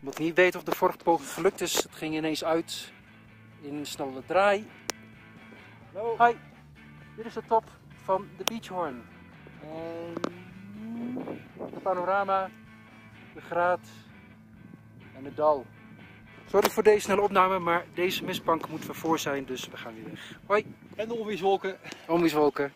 niet weten of de vorige poging gelukt is. Het ging ineens uit in een snelle draai. Hallo. Hi, dit is de top van de Beachhorn. En het panorama, de graad en het dal. Sorry voor deze snelle opname, maar deze mistbank moet weer voor zijn, dus we gaan weer weg. Hoi, En de onweerswolken. onweerswolken.